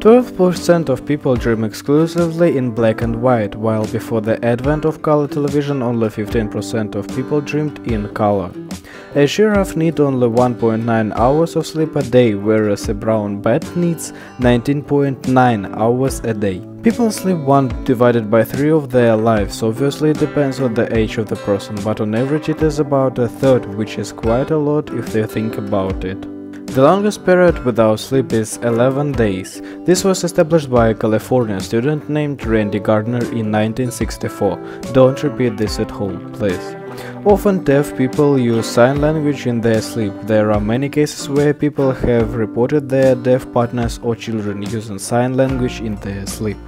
12% of people dream exclusively in black and white, while before the advent of color television only 15% of people dreamed in color. A giraffe needs only 1.9 hours of sleep a day, whereas a brown bat needs 19.9 hours a day. People sleep 1 divided by 3 of their lives, obviously it depends on the age of the person, but on average it is about a third, which is quite a lot if they think about it. The longest period without sleep is 11 days. This was established by a California student named Randy Gardner in 1964. Don't repeat this at home, please. Often deaf people use sign language in their sleep. There are many cases where people have reported their deaf partners or children using sign language in their sleep.